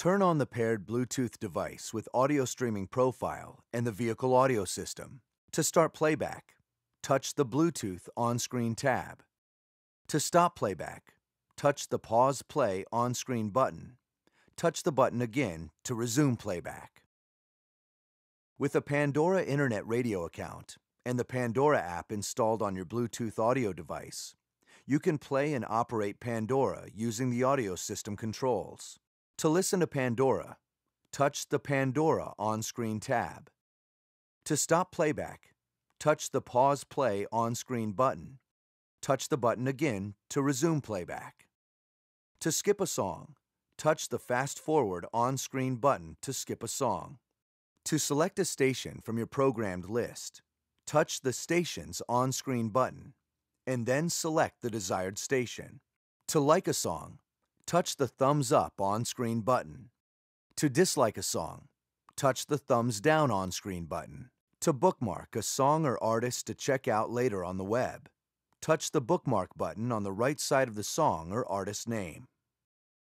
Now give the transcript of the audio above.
Turn on the paired Bluetooth device with audio streaming profile and the vehicle audio system. To start playback, touch the Bluetooth on-screen tab. To stop playback, touch the Pause Play on-screen button. Touch the button again to resume playback. With a Pandora Internet Radio account and the Pandora app installed on your Bluetooth audio device, you can play and operate Pandora using the audio system controls. To listen to Pandora, touch the Pandora on-screen tab. To stop playback, touch the Pause Play on-screen button. Touch the button again to resume playback. To skip a song, touch the Fast Forward on-screen button to skip a song. To select a station from your programmed list, touch the Stations on-screen button and then select the desired station. To like a song, touch the Thumbs Up on-screen button. To dislike a song, touch the Thumbs Down on-screen button. To bookmark a song or artist to check out later on the web, touch the Bookmark button on the right side of the song or artist name.